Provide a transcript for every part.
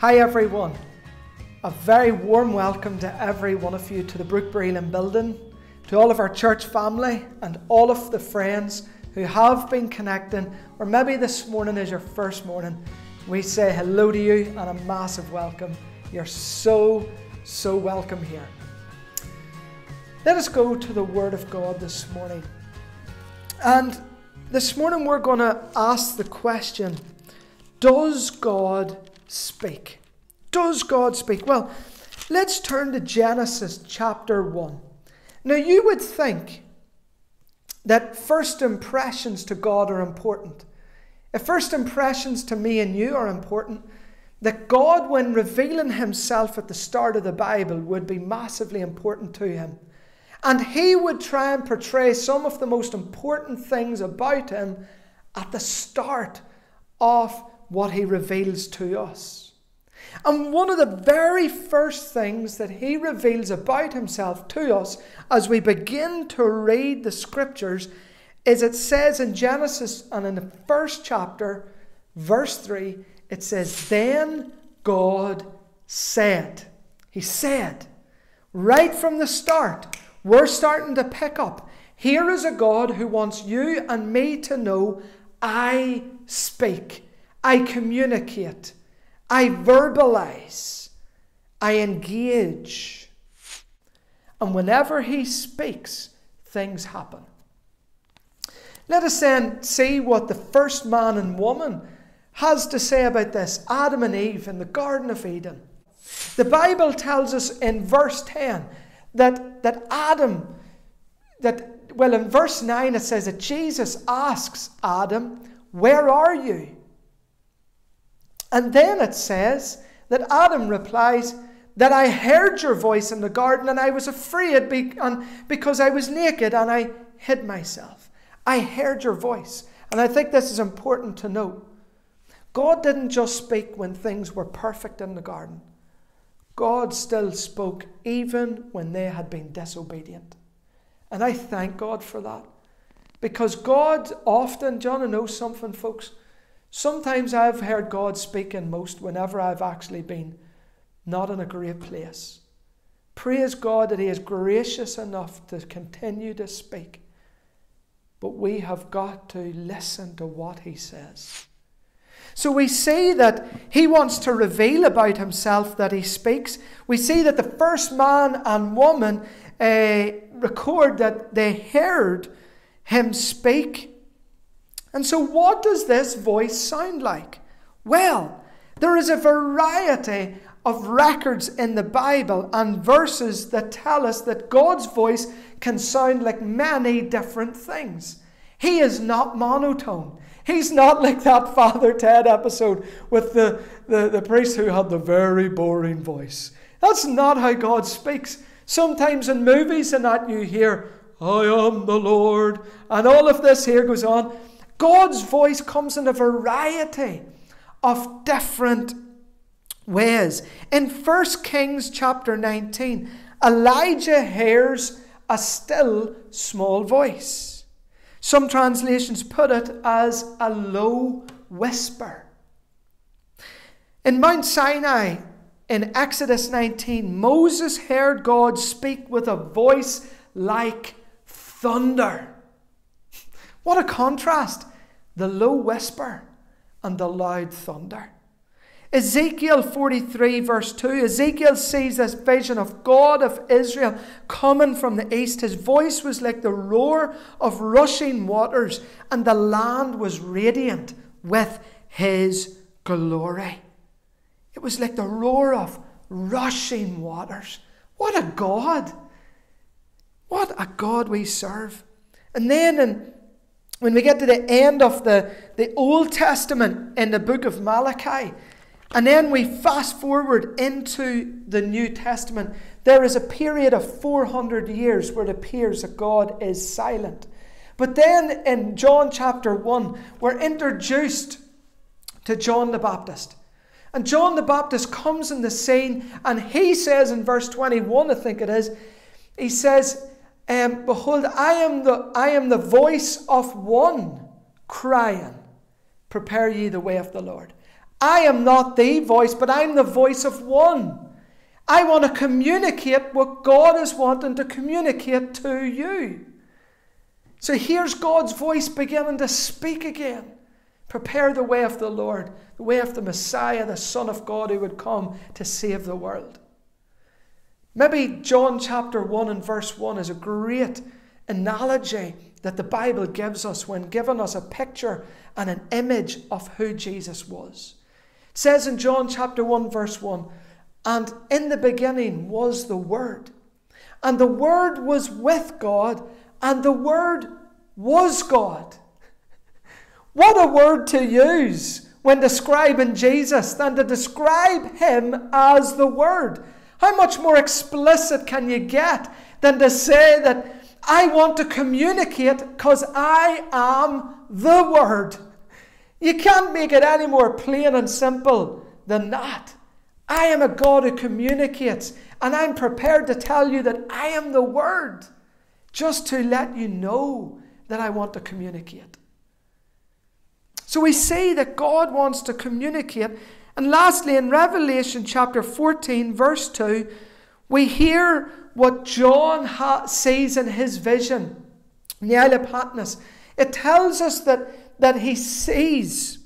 Hi everyone. A very warm welcome to every one of you to the Brookeborough Elim building, to all of our church family and all of the friends who have been connecting, or maybe this morning is your first morning. We say hello to you and a massive welcome. You're so, so welcome here. Let us go to the Word of God this morning. And this morning we're going to ask the question Does God speak? Does God speak? Well, let's turn to Genesis chapter 1. Now, you would think that first impressions to God are important. If first impressions to me and you are important, that God, when revealing Himself at the start of the Bible, would be massively important to Him. And He would try and portray some of the most important things about Him at the start of what He reveals to us. And one of the very first things that he reveals about himself to us as we begin to read the scriptures is it says in Genesis and in the first chapter, verse 3, it says, Then God said, He said, right from the start, we're starting to pick up. Here is a God who wants you and me to know I speak, I communicate. I verbalize, I engage. And whenever he speaks, things happen. Let us then see what the first man and woman has to say about this Adam and Eve in the Garden of Eden. The Bible tells us in verse 10 that, that Adam, that, well, in verse 9 it says that Jesus asks Adam, Where are you? And then it says that Adam replies, That I heard your voice in the garden and I was afraid because I was naked and I hid myself. I heard your voice. And I think this is important to note. God didn't just speak when things were perfect in the garden. God still spoke even when they had been disobedient. And I thank God for that. Because God often, John, I know something, folks, Sometimes I've heard God speaking most whenever I've actually been not in a great place. Praise God that He is gracious enough to continue to speak. But we have got to listen to what He says. So we see that He wants to reveal about Himself that He speaks. We see that the first man and woman uh, record that they heard Him speak. And so, what does this voice sound like? Well, there is a variety of records in the Bible and verses that tell us that God's voice can sound like many different things. He is not monotone. He's not like that Father Ted episode with the, the, the priest who had the very boring voice. That's not how God speaks. Sometimes in movies and that you hear, I am the Lord, and all of this here goes on. God's voice comes in a variety of different ways. In 1 Kings chapter 19, Elijah hears a still small voice. Some translations put it as a low whisper. In Mount Sinai, in Exodus 19, Moses heard God speak with a voice like thunder. What a contrast! The low whisper and the loud thunder. Ezekiel 43, verse 2 Ezekiel sees this vision of God of Israel coming from the east. His voice was like the roar of rushing waters, and the land was radiant with his glory. It was like the roar of rushing waters. What a God! What a God we serve. And then in when we get to the end of the, the Old Testament in the book of Malachi, and then we fast forward into the New Testament, there is a period of 400 years where it appears that God is silent. But then in John chapter 1, we're introduced to John the Baptist. And John the Baptist comes in the scene, and he says in verse 21, I think it is, he says, um, Behold, I am, the, I am the voice of one crying, Prepare ye the way of the Lord. I am not the voice, but I'm the voice of one. I want to communicate what God is wanting to communicate to you. So here's God's voice beginning to speak again. Prepare the way of the Lord, the way of the Messiah, the Son of God who would come to save the world. Maybe John chapter 1 and verse 1 is a great analogy that the Bible gives us when giving us a picture and an image of who Jesus was. It says in John chapter 1, verse 1 And in the beginning was the Word, and the Word was with God, and the Word was God. What a word to use when describing Jesus than to describe him as the Word. How much more explicit can you get than to say that I want to communicate because I am the Word? You can't make it any more plain and simple than that. I am a God who communicates, and I'm prepared to tell you that I am the Word just to let you know that I want to communicate. So we see that God wants to communicate. And lastly, in Revelation chapter 14, verse 2, we hear what John ha- sees in his vision. It tells us that, that he sees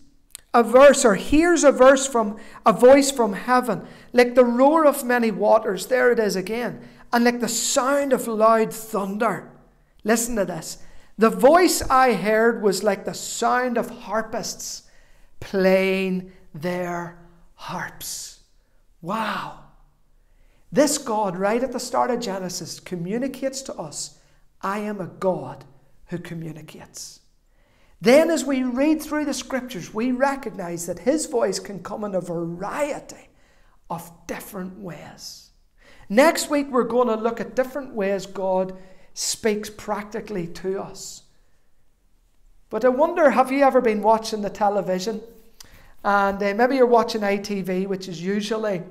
a verse or hears a verse from a voice from heaven, like the roar of many waters. There it is again. And like the sound of loud thunder. Listen to this. The voice I heard was like the sound of harpists playing their harps. Wow. This God, right at the start of Genesis, communicates to us I am a God who communicates. Then, as we read through the scriptures, we recognize that His voice can come in a variety of different ways. Next week, we're going to look at different ways God speaks practically to us. But I wonder have you ever been watching the television? And uh, maybe you're watching ITV, which is usually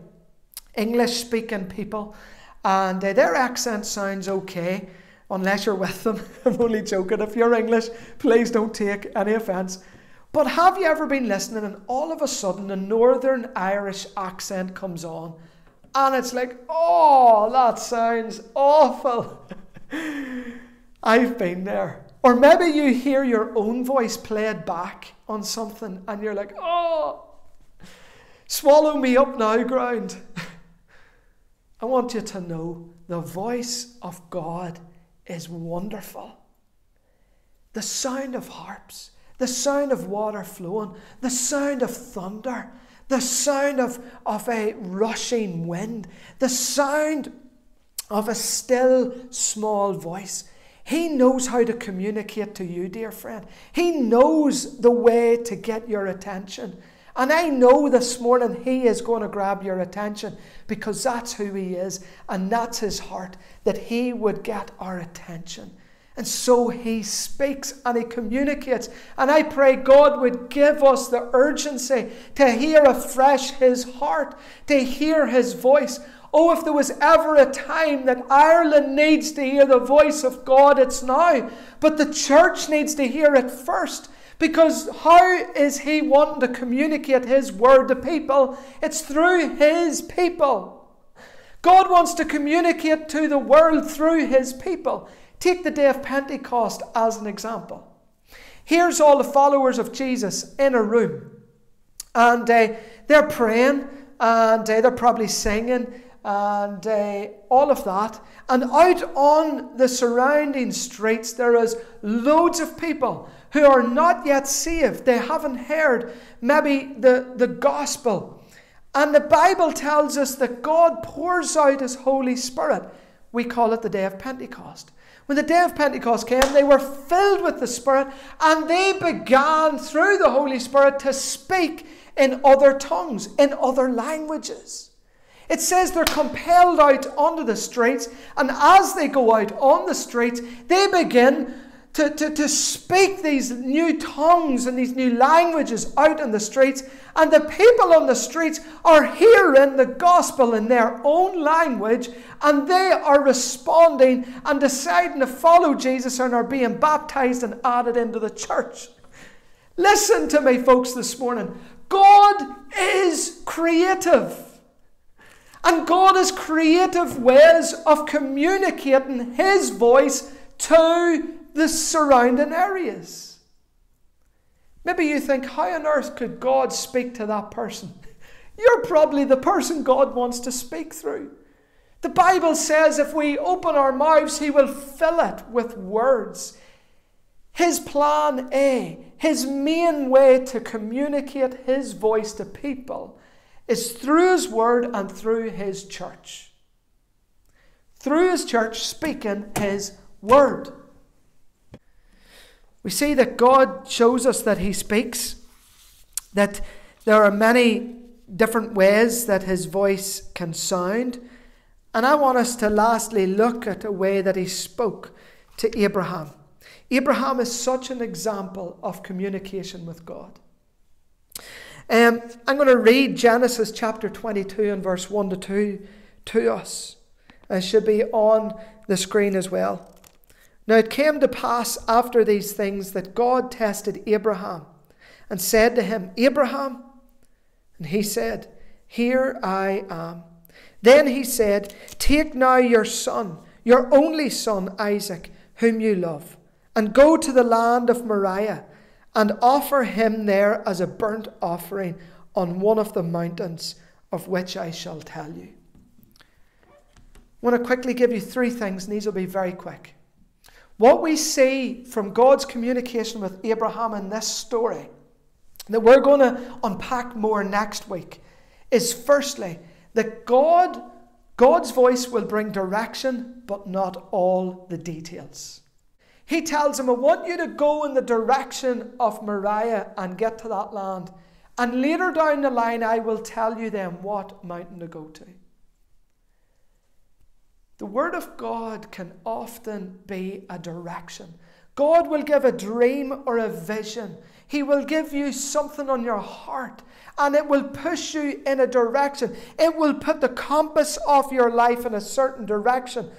English speaking people, and uh, their accent sounds okay unless you're with them. I'm only joking. If you're English, please don't take any offence. But have you ever been listening and all of a sudden a Northern Irish accent comes on and it's like, oh, that sounds awful. I've been there. Or maybe you hear your own voice played back on something and you're like, oh, swallow me up now, ground. I want you to know the voice of God is wonderful. The sound of harps, the sound of water flowing, the sound of thunder, the sound of, of a rushing wind, the sound of a still small voice. He knows how to communicate to you, dear friend. He knows the way to get your attention. And I know this morning He is going to grab your attention because that's who He is and that's His heart, that He would get our attention. And so He speaks and He communicates. And I pray God would give us the urgency to hear afresh His heart, to hear His voice. Oh, if there was ever a time that Ireland needs to hear the voice of God, it's now. But the church needs to hear it first. Because how is He wanting to communicate His word to people? It's through His people. God wants to communicate to the world through His people. Take the day of Pentecost as an example. Here's all the followers of Jesus in a room, and uh, they're praying, and uh, they're probably singing, and uh, all of that. And out on the surrounding streets, there is loads of people who are not yet saved. They haven't heard maybe the, the gospel. And the Bible tells us that God pours out His Holy Spirit. We call it the day of Pentecost. When the day of Pentecost came, they were filled with the Spirit and they began through the Holy Spirit to speak in other tongues, in other languages. It says they're compelled out onto the streets, and as they go out on the streets, they begin to, to, to speak these new tongues and these new languages out in the streets. And the people on the streets are hearing the gospel in their own language, and they are responding and deciding to follow Jesus and are being baptized and added into the church. Listen to me, folks, this morning. God is creative. And God has creative ways of communicating His voice to the surrounding areas. Maybe you think, how on earth could God speak to that person? You're probably the person God wants to speak through. The Bible says if we open our mouths, He will fill it with words. His plan A, His main way to communicate His voice to people, is through His Word and through His church. Through His church, speaking His Word. We see that God shows us that He speaks, that there are many different ways that His voice can sound. And I want us to lastly look at a way that He spoke to Abraham. Abraham is such an example of communication with God. Um, I'm going to read Genesis chapter 22 and verse 1 to 2 to us. It should be on the screen as well. Now it came to pass after these things that God tested Abraham and said to him, Abraham, and he said, Here I am. Then he said, Take now your son, your only son Isaac, whom you love, and go to the land of Moriah, and offer him there as a burnt offering on one of the mountains of which I shall tell you. I want to quickly give you three things, and these will be very quick. What we see from God's communication with Abraham in this story, that we're going to unpack more next week, is firstly that God, God's voice will bring direction, but not all the details. He tells him, I want you to go in the direction of Moriah and get to that land. And later down the line, I will tell you then what mountain to go to. The Word of God can often be a direction. God will give a dream or a vision. He will give you something on your heart and it will push you in a direction. It will put the compass of your life in a certain direction.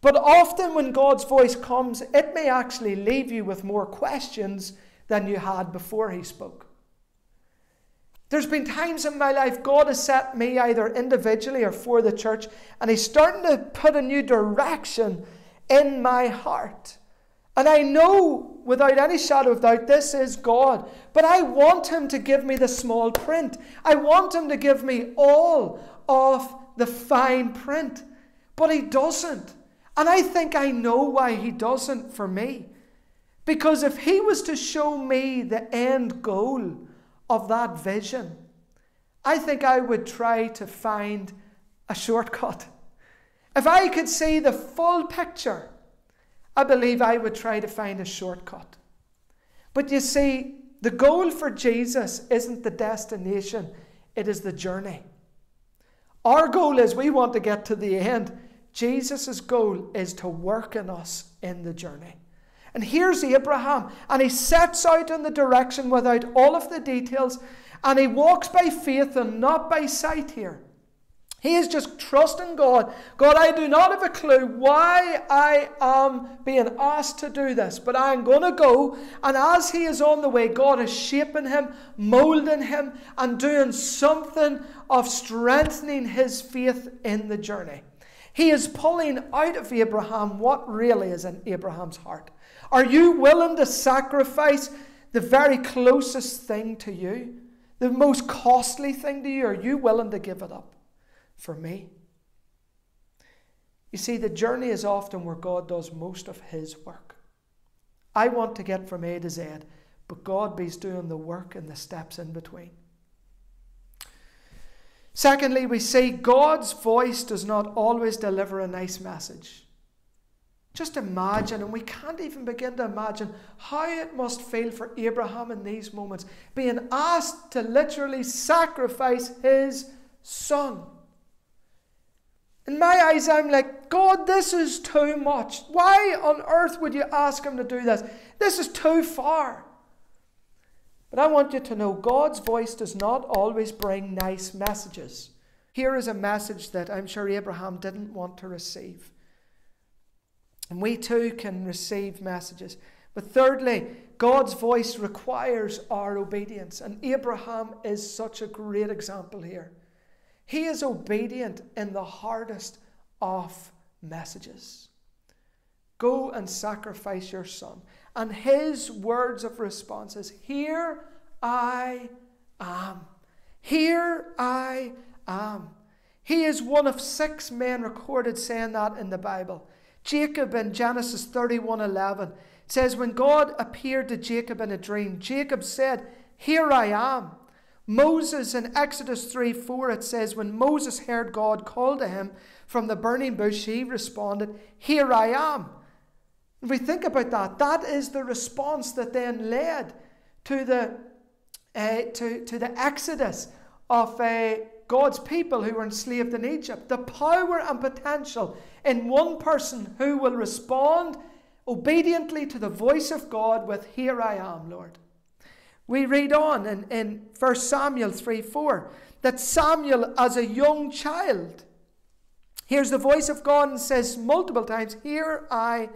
But often, when God's voice comes, it may actually leave you with more questions than you had before He spoke. There's been times in my life God has set me either individually or for the church, and He's starting to put a new direction in my heart. And I know without any shadow of doubt this is God. But I want Him to give me the small print. I want Him to give me all of the fine print. But He doesn't. And I think I know why He doesn't for me. Because if He was to show me the end goal, of that vision, I think I would try to find a shortcut. If I could see the full picture, I believe I would try to find a shortcut. But you see, the goal for Jesus isn't the destination, it is the journey. Our goal is we want to get to the end. Jesus' goal is to work in us in the journey. And here's Abraham, and he sets out in the direction without all of the details, and he walks by faith and not by sight here. He is just trusting God. God, I do not have a clue why I am being asked to do this, but I am going to go. And as he is on the way, God is shaping him, molding him, and doing something of strengthening his faith in the journey. He is pulling out of Abraham what really is in Abraham's heart. Are you willing to sacrifice the very closest thing to you? The most costly thing to you? Are you willing to give it up for me? You see, the journey is often where God does most of His work. I want to get from A to Z, but God be doing the work and the steps in between. Secondly, we see God's voice does not always deliver a nice message. Just imagine, and we can't even begin to imagine how it must feel for Abraham in these moments, being asked to literally sacrifice his son. In my eyes, I'm like, God, this is too much. Why on earth would you ask him to do this? This is too far. But I want you to know God's voice does not always bring nice messages. Here is a message that I'm sure Abraham didn't want to receive. And we too can receive messages. But thirdly, God's voice requires our obedience. And Abraham is such a great example here. He is obedient in the hardest of messages. Go and sacrifice your son. And his words of response is, Here I am. Here I am. He is one of six men recorded saying that in the Bible. Jacob in Genesis 31 11 says, When God appeared to Jacob in a dream, Jacob said, Here I am. Moses in Exodus 3 4, it says, When Moses heard God call to him from the burning bush, he responded, Here I am. If we think about that, that is the response that then led to the, uh, to, to the exodus of uh, God's people who were enslaved in Egypt. The power and potential in one person who will respond obediently to the voice of God with, Here I am, Lord. We read on in, in 1 Samuel 3 4 that Samuel, as a young child, hears the voice of God and says multiple times, Here I am.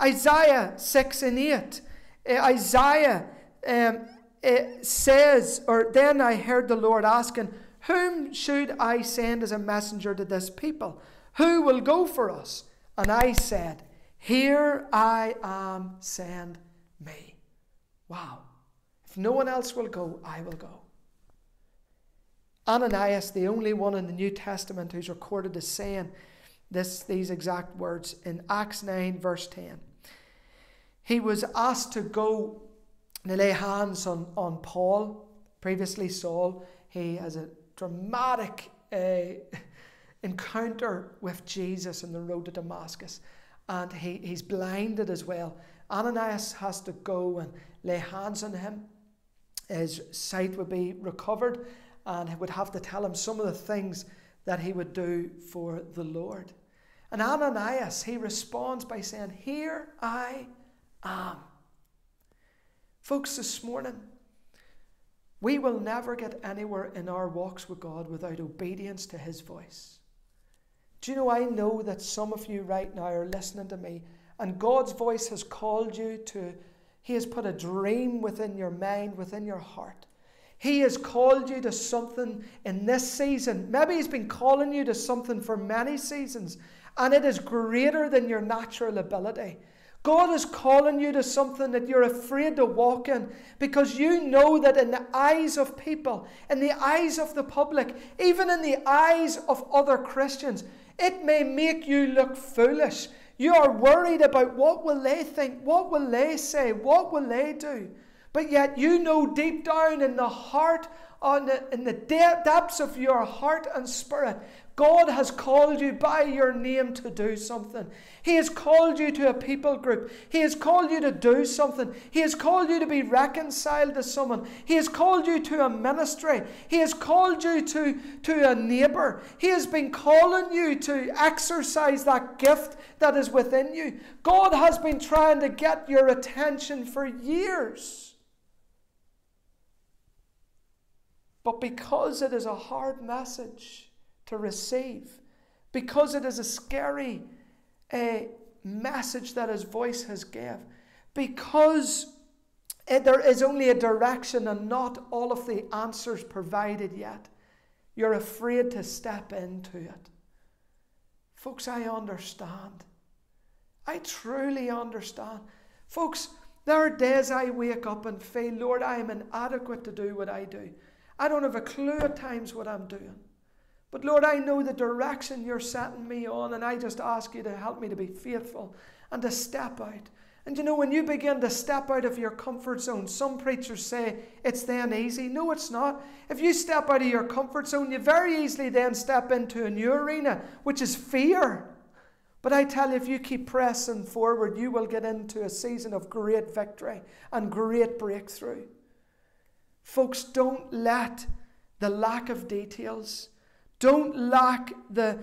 Isaiah 6 and 8. Uh, Isaiah um, uh, says, or then I heard the Lord asking, Whom should I send as a messenger to this people? Who will go for us? And I said, Here I am, send me. Wow. If no one else will go, I will go. Ananias, the only one in the New Testament who's recorded as saying this, these exact words in Acts 9, verse 10. He was asked to go and lay hands on, on Paul, previously Saul. He has a dramatic uh, encounter with Jesus on the road to Damascus, and he, he's blinded as well. Ananias has to go and lay hands on him. His sight would be recovered, and he would have to tell him some of the things that he would do for the Lord. And Ananias, he responds by saying, Here I am. Folks, this morning, we will never get anywhere in our walks with God without obedience to his voice. Do you know, I know that some of you right now are listening to me, and God's voice has called you to, He has put a dream within your mind, within your heart. He has called you to something in this season. Maybe He's been calling you to something for many seasons, and it is greater than your natural ability. God is calling you to something that you're afraid to walk in because you know that in the eyes of people, in the eyes of the public, even in the eyes of other Christians, it may make you look foolish. You are worried about what will they think, what will they say, what will they do. But yet you know deep down in the heart, on the, in the depths of your heart and spirit, God has called you by your name to do something. He has called you to a people group. He has called you to do something. He has called you to be reconciled to someone. He has called you to a ministry. He has called you to, to a neighbour. He has been calling you to exercise that gift that is within you. God has been trying to get your attention for years. But because it is a hard message, to receive because it is a scary uh, message that his voice has gave because it, there is only a direction and not all of the answers provided yet you're afraid to step into it. Folks i understand. I truly understand. Folks there are days i wake up and feel lord i am inadequate to do what i do i don't have a clue at times what i'm doing but Lord, I know the direction you're setting me on, and I just ask you to help me to be faithful and to step out. And you know, when you begin to step out of your comfort zone, some preachers say it's then easy. No, it's not. If you step out of your comfort zone, you very easily then step into a new arena, which is fear. But I tell you, if you keep pressing forward, you will get into a season of great victory and great breakthrough. Folks, don't let the lack of details don't lack the,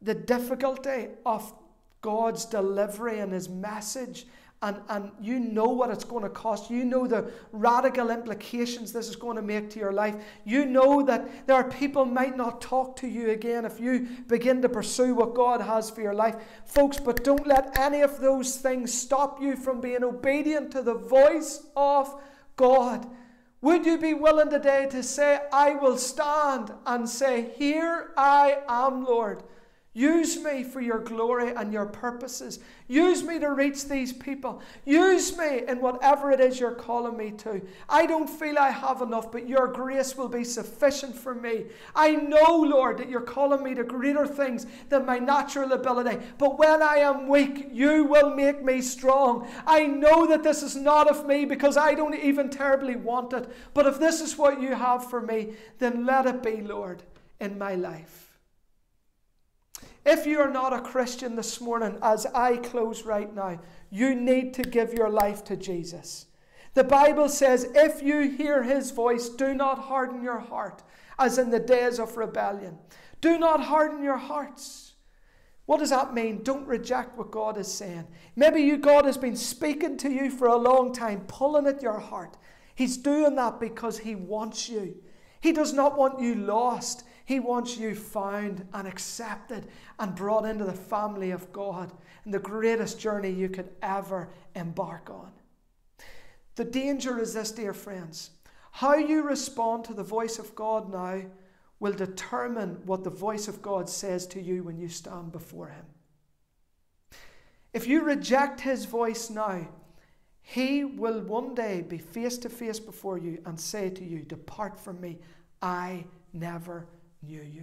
the difficulty of God's delivery and His message and, and you know what it's going to cost. You know the radical implications this is going to make to your life. You know that there are people might not talk to you again if you begin to pursue what God has for your life. Folks, but don't let any of those things stop you from being obedient to the voice of God. Would you be willing today to say, I will stand and say, Here I am, Lord. Use me for your glory and your purposes. Use me to reach these people. Use me in whatever it is you're calling me to. I don't feel I have enough, but your grace will be sufficient for me. I know, Lord, that you're calling me to greater things than my natural ability. But when I am weak, you will make me strong. I know that this is not of me because I don't even terribly want it. But if this is what you have for me, then let it be, Lord, in my life. If you are not a Christian this morning, as I close right now, you need to give your life to Jesus. The Bible says, if you hear his voice, do not harden your heart, as in the days of rebellion. Do not harden your hearts. What does that mean? Don't reject what God is saying. Maybe you, God has been speaking to you for a long time, pulling at your heart. He's doing that because He wants you. He does not want you lost. He wants you found and accepted and brought into the family of God and the greatest journey you could ever embark on. The danger is this, dear friends. How you respond to the voice of God now will determine what the voice of God says to you when you stand before Him. If you reject His voice now, He will one day be face to face before you and say to you, Depart from me, I never knew you.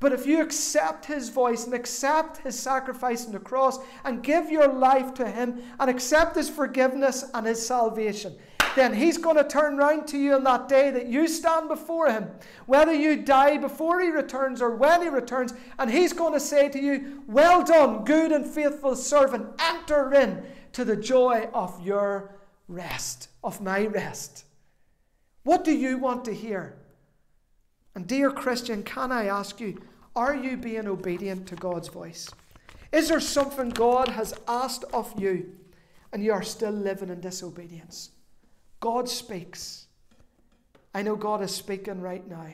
But if you accept his voice and accept his sacrifice on the cross and give your life to him and accept his forgiveness and his salvation, then he's going to turn round to you on that day that you stand before him, whether you die before he returns or when he returns, and he's going to say to you, Well done, good and faithful servant, enter in to the joy of your rest, of my rest. What do you want to hear? And, dear Christian, can I ask you, are you being obedient to God's voice? Is there something God has asked of you and you are still living in disobedience? God speaks. I know God is speaking right now.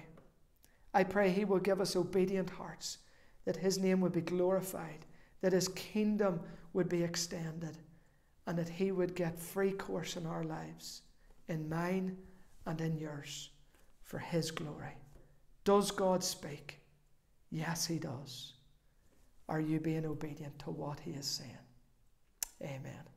I pray He will give us obedient hearts, that His name would be glorified, that His kingdom would be extended, and that He would get free course in our lives, in mine and in yours, for His glory. Does God speak? Yes, He does. Are you being obedient to what He is saying? Amen.